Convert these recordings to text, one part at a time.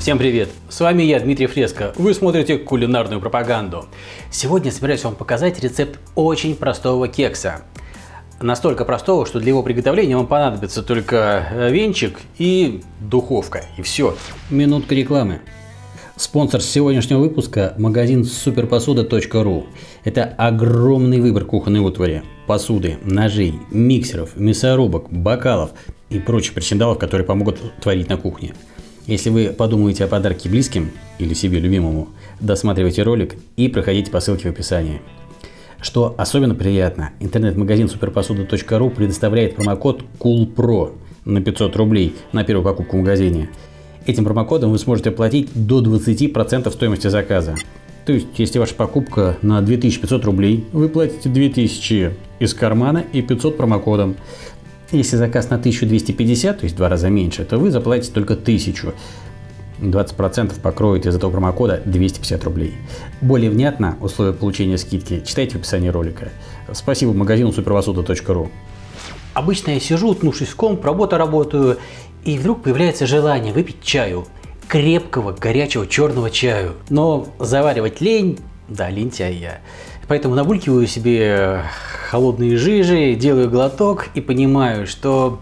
Всем привет! С вами я, Дмитрий Фреско. Вы смотрите кулинарную пропаганду. Сегодня собираюсь вам показать рецепт очень простого кекса. Настолько простого, что для его приготовления вам понадобится только э, венчик и духовка. И все. Минутка рекламы. Спонсор сегодняшнего выпуска – магазин суперпосуда.ру. Это огромный выбор кухонной утвари, посуды, ножей, миксеров, мясорубок, бокалов и прочих причиндалов, которые помогут творить на кухне. Если вы подумаете о подарке близким или себе любимому, досматривайте ролик и проходите по ссылке в описании. Что особенно приятно, интернет-магазин суперпосуда.ру предоставляет промокод COOLPRO на 500 рублей на первую покупку в магазине. Этим промокодом вы сможете оплатить до 20% стоимости заказа. То есть, если ваша покупка на 2500 рублей, вы платите 2000 из кармана и 500 промокодом. Если заказ на 1250, то есть в два раза меньше, то вы заплатите только 1000. 20% покроет из этого промокода 250 рублей. Более внятно условия получения скидки читайте в описании ролика. Спасибо магазину супервосуда.ру. Обычно я сижу, утнувшись в комп, работа работаю, и вдруг появляется желание выпить чаю. Крепкого, горячего черного чаю. Но заваривать лень, да, лентяй я. Поэтому набулькиваю себе холодные жижи, делаю глоток и понимаю, что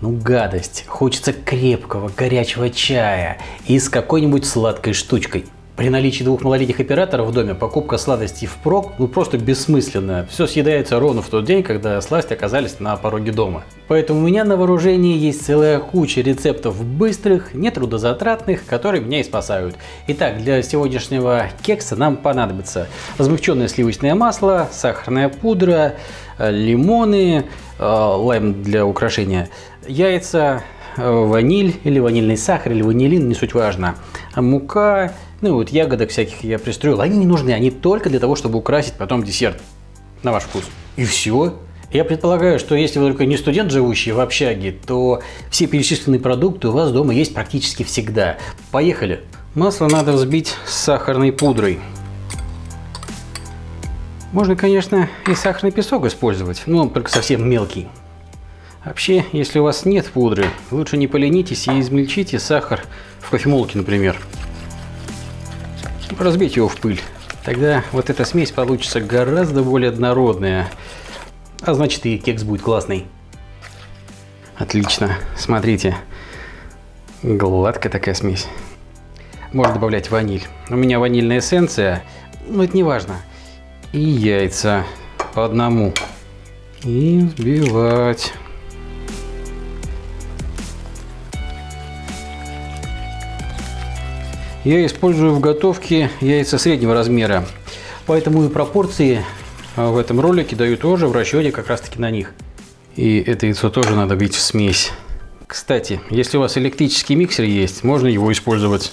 ну, гадость. Хочется крепкого, горячего чая и с какой-нибудь сладкой штучкой. При наличии двух малолетних операторов в доме покупка сладостей впрок ну просто бессмысленная. Все съедается ровно в тот день, когда сласти оказались на пороге дома. Поэтому у меня на вооружении есть целая куча рецептов быстрых, нетрудозатратных, которые меня и спасают. Итак, для сегодняшнего кекса нам понадобится размягченное сливочное масло, сахарная пудра, э, лимоны, э, лайм для украшения, яйца, ваниль или ванильный сахар или ванилин, не суть важно, мука, ну вот ягодок всяких я пристроил. Они не нужны, они только для того, чтобы украсить потом десерт на ваш вкус. И все. Я предполагаю, что если вы только не студент, живущий в общаге, то все перечисленные продукты у вас дома есть практически всегда. Поехали! Масло надо взбить с сахарной пудрой. Можно, конечно, и сахарный песок использовать, но он только совсем мелкий. Вообще, если у вас нет пудры, лучше не поленитесь и измельчите сахар в кофемолке, например разбить его в пыль. Тогда вот эта смесь получится гораздо более однородная. А значит и кекс будет классный. Отлично. Смотрите. Гладкая такая смесь. Можно добавлять ваниль. У меня ванильная эссенция, но это не важно. И яйца по одному. И взбивать. Я использую в готовке яйца среднего размера, поэтому и пропорции а, в этом ролике даю тоже в расчете как раз таки на них. И это яйцо тоже надо бить в смесь. Кстати, если у вас электрический миксер есть, можно его использовать.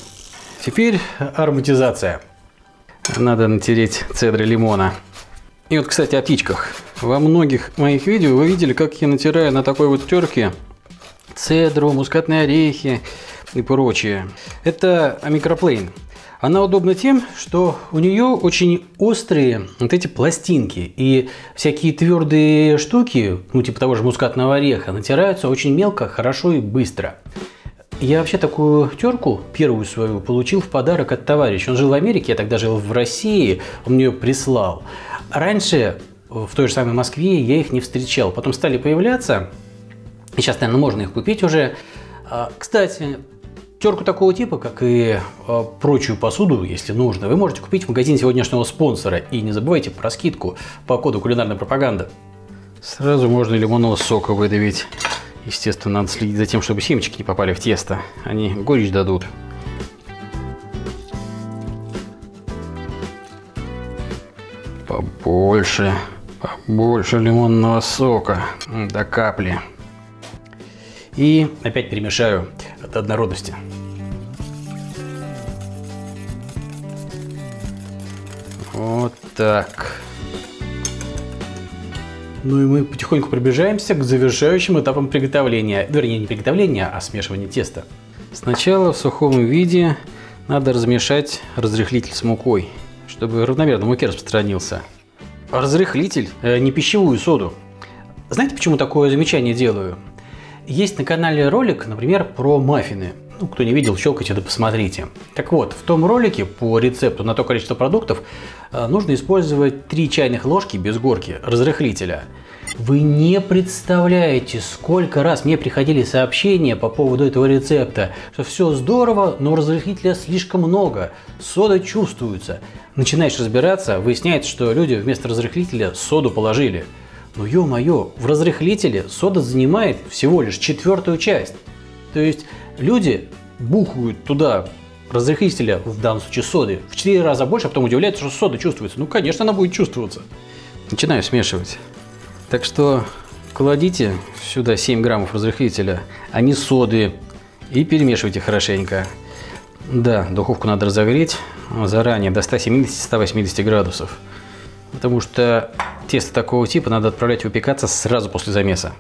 Теперь ароматизация. Надо натереть цедры лимона. И вот, кстати, о птичках. Во многих моих видео вы видели, как я натираю на такой вот терке цедру, мускатные орехи, и прочее. Это микроплейн. Она удобна тем, что у нее очень острые вот эти пластинки. И всякие твердые штуки, ну типа того же мускатного ореха, натираются очень мелко, хорошо и быстро. Я вообще такую терку, первую свою, получил в подарок от товарища. Он жил в Америке, я тогда жил в России, он мне ее прислал. Раньше в той же самой Москве я их не встречал. Потом стали появляться, и сейчас, наверное, можно их купить уже. А, кстати, Терку такого типа, как и э, прочую посуду, если нужно, вы можете купить в магазине сегодняшнего спонсора. И не забывайте про скидку по коду кулинарная пропаганда. Сразу можно лимонного сока выдавить. Естественно, надо следить за тем, чтобы семечки не попали в тесто. Они горечь дадут. Побольше, побольше лимонного сока. До капли. И опять перемешаю от однородности. Вот так. Ну и мы потихоньку приближаемся к завершающим этапам приготовления. Вернее, не приготовления, а смешивания теста. Сначала в сухом виде надо размешать разрыхлитель с мукой, чтобы равномерно муки распространился. Разрыхлитель, э, не пищевую соду. Знаете, почему такое замечание делаю? Есть на канале ролик, например, про маффины. Ну, кто не видел, щелкайте да посмотрите. Так вот, в том ролике по рецепту на то количество продуктов э, нужно использовать 3 чайных ложки без горки разрыхлителя. Вы не представляете, сколько раз мне приходили сообщения по поводу этого рецепта, что все здорово, но разрыхлителя слишком много, сода чувствуется. Начинаешь разбираться, выясняется, что люди вместо разрыхлителя соду положили. Но ё-моё, в разрыхлителе сода занимает всего лишь четвертую часть. То есть люди бухают туда разрыхлителя, в данном случае соды, в 4 раза больше, а потом удивляются, что сода чувствуется. Ну, конечно, она будет чувствоваться. Начинаю смешивать. Так что кладите сюда 7 граммов разрыхлителя, а не соды, и перемешивайте хорошенько. Да, духовку надо разогреть заранее до 170-180 градусов, потому что тесто такого типа надо отправлять выпекаться сразу после замеса.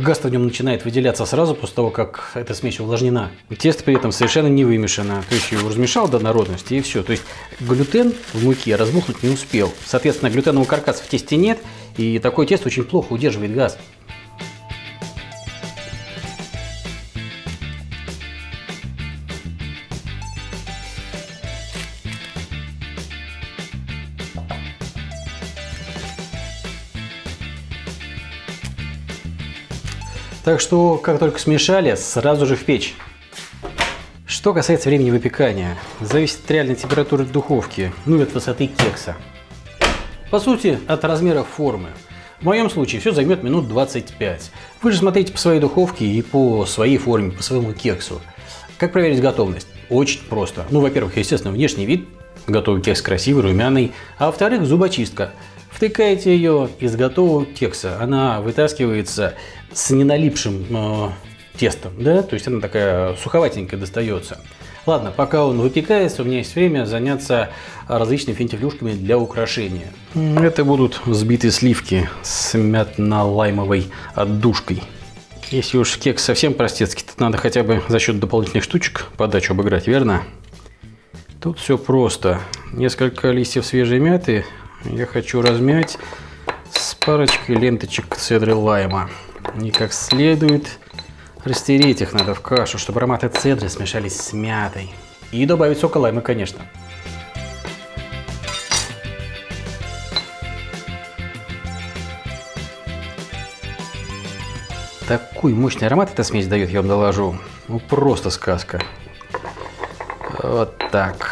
Газ в нем начинает выделяться сразу после того, как эта смесь увлажнена. Тесто при этом совершенно не вымешано. То есть его размешал до народности и все. То есть глютен в муке разбухнуть не успел. Соответственно, глютенового каркаса в тесте нет. И такое тесто очень плохо удерживает газ. Так что, как только смешали, сразу же в печь. Что касается времени выпекания, зависит от реальной температуры духовки, ну и от высоты кекса. По сути, от размера формы. В моем случае все займет минут 25. Вы же смотрите по своей духовке и по своей форме, по своему кексу. Как проверить готовность? Очень просто. Ну, во-первых, естественно, внешний вид. Готовый кекс красивый, румяный. А во-вторых, зубочистка. Втыкаете ее из готового кекса. Она вытаскивается с неналипшим э, тестом, да, то есть она такая суховатенькая достается. Ладно, пока он выпекается, у меня есть время заняться различными финтифлюшками для украшения. Это будут взбитые сливки с мятно-лаймовой отдушкой. Если уж кекс совсем простецкий, то надо хотя бы за счет дополнительных штучек подачу обыграть, верно? Тут все просто. Несколько листьев свежей мяты я хочу размять с парочкой ленточек цедры лайма. И как следует растереть их надо в кашу, чтобы ароматы цедры смешались с мятой. И добавить сока лайма, конечно. Такой мощный аромат эта смесь дает, я вам доложу. Ну, просто сказка. Вот так.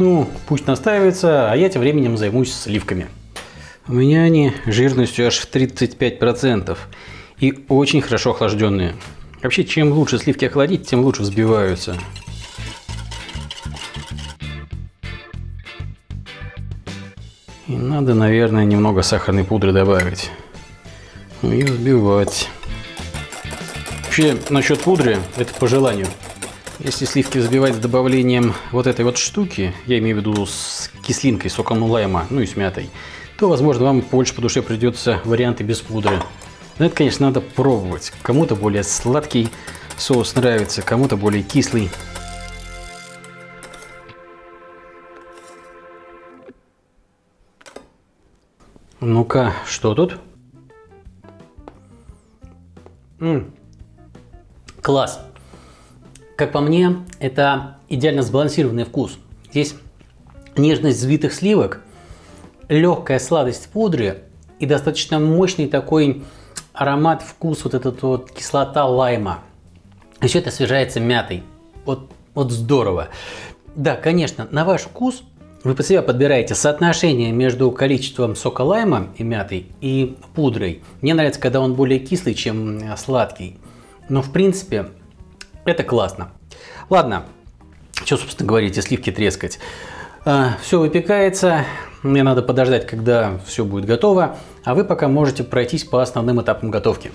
Ну, пусть настаивается, а я тем временем займусь сливками. У меня они жирностью аж в 35% и очень хорошо охлажденные. Вообще, чем лучше сливки охладить, тем лучше взбиваются. И надо, наверное, немного сахарной пудры добавить. Ну и взбивать. Вообще, насчет пудры, это по желанию. Если сливки взбивать с добавлением вот этой вот штуки, я имею в виду с кислинкой, соком лайма, ну и с мятой, то, возможно, вам больше по душе придется варианты без пудры. Но это, конечно, надо пробовать. Кому-то более сладкий соус нравится, кому-то более кислый. Ну-ка, что тут? М -м. Класс! Как по мне, это идеально сбалансированный вкус. Здесь нежность взбитых сливок, легкая сладость пудры и достаточно мощный такой аромат, вкус, вот этот вот кислота лайма. Еще это освежается мятой. Вот, вот здорово. Да, конечно, на ваш вкус вы под себя подбираете соотношение между количеством сока лайма и мятой и пудрой. Мне нравится, когда он более кислый, чем сладкий. Но в принципе это классно. Ладно, что, собственно, говорить, и сливки трескать. А, все выпекается, мне надо подождать, когда все будет готово, а вы пока можете пройтись по основным этапам готовки.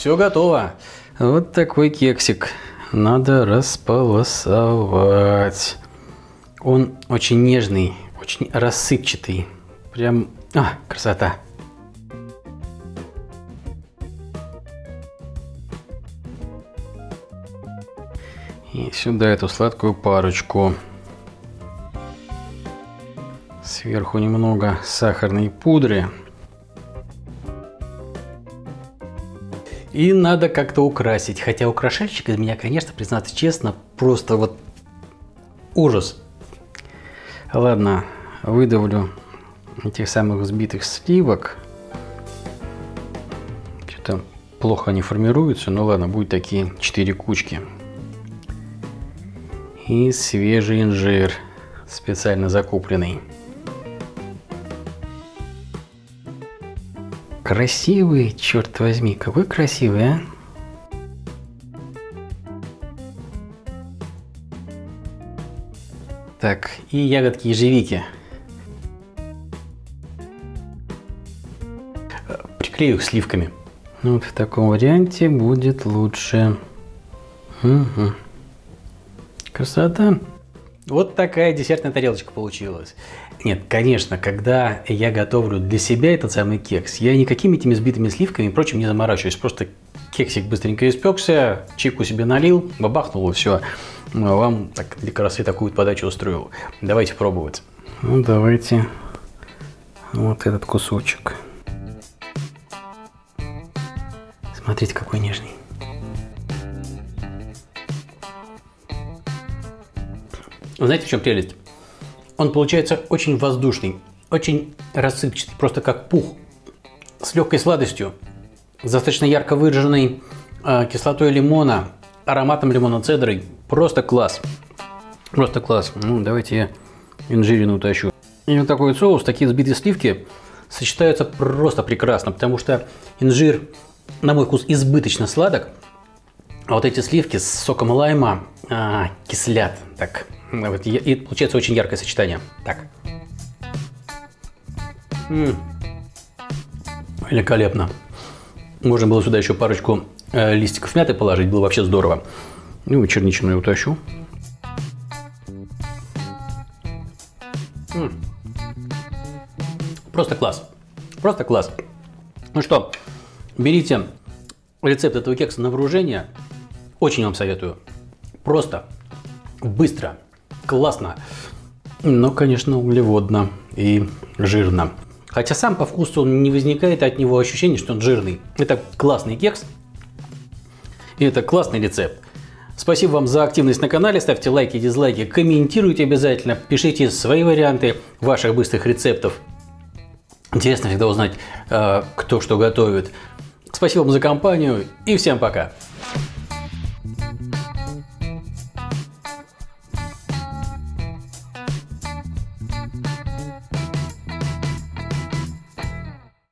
Все готово. Вот такой кексик. Надо располосовать. Он очень нежный, очень рассыпчатый. Прям, а, красота. И сюда эту сладкую парочку. Сверху немного сахарной пудры. И надо как-то украсить. Хотя украшальщик из меня, конечно, признаться честно, просто вот ужас. Ладно, выдавлю этих самых взбитых сливок. Что-то плохо они формируются. Ну ладно, будет такие четыре кучки. И свежий инжир, специально закупленный. Красивый, черт возьми, какой красивый, а? Так, и ягодки ежевики. Приклею их сливками. Ну, вот в таком варианте будет лучше. Угу. Красота. Вот такая десертная тарелочка получилась. Нет, конечно, когда я готовлю для себя этот самый кекс, я никакими этими сбитыми сливками и прочим не заморачиваюсь. Просто кексик быстренько испекся, чайку себе налил, бабахнул и все. Ну, а вам так для красоты такую подачу устроил. Давайте пробовать. Ну, давайте вот этот кусочек. Смотрите, какой нежный. Знаете, в чем прелесть? Он получается очень воздушный, очень рассыпчатый, просто как пух, с легкой сладостью, с достаточно ярко выраженной э, кислотой лимона, ароматом лимона цедрой. Просто класс. Просто класс. Ну, давайте я инжирину утащу. И вот такой соус, такие взбитые сливки сочетаются просто прекрасно, потому что инжир, на мой вкус, избыточно сладок, а вот эти сливки с соком лайма а, кислят. Так, вот, и получается очень яркое сочетание. Так. М-м. Великолепно. Можно было сюда еще парочку э, листиков мяты положить, было вообще здорово. Ну и черничную утащу. М-м. Просто класс. Просто класс. Ну что, берите рецепт этого кекса на вооружение. Очень вам советую. Просто, быстро, классно. Но, конечно, углеводно и жирно. Хотя сам по вкусу не возникает от него ощущения, что он жирный. Это классный кекс. И это классный рецепт. Спасибо вам за активность на канале. Ставьте лайки, дизлайки, комментируйте обязательно. Пишите свои варианты ваших быстрых рецептов. Интересно всегда узнать, э, кто что готовит. Спасибо вам за компанию и всем пока.